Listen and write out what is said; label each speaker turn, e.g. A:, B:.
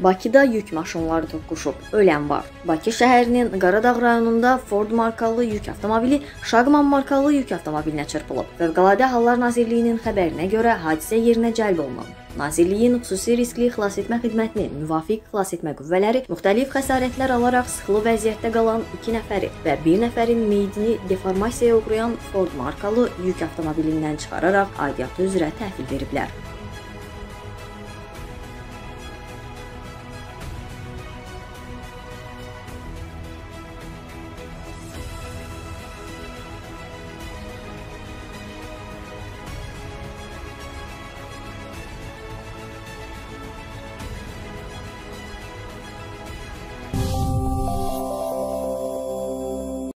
A: Bakıda yük maşınları toqquşub, ölən var. Bakı şəhərinin Qaradağ rayonunda Ford markalı yük avtomobili Şaqman markalı yük avtomobilinə çırpılıb. Fövqəladə Hallar Nazirliyinin xəbərinə görə hadisə yerinə cəlb olunub. Nazirliyin xüsusi riskli xilasetmə xidmətinin müvafiq xilasetmə qüvvələri müxtəlif xəsarətlər alaraq sıxılı vəziyyətdə qalan 2 nəfəri və 1 nəfərin meyidini deformasiyaya uğrayan Ford markalı yük avtomobilindən çıxararaq aidiyyatı üzrə təhvil veriblər.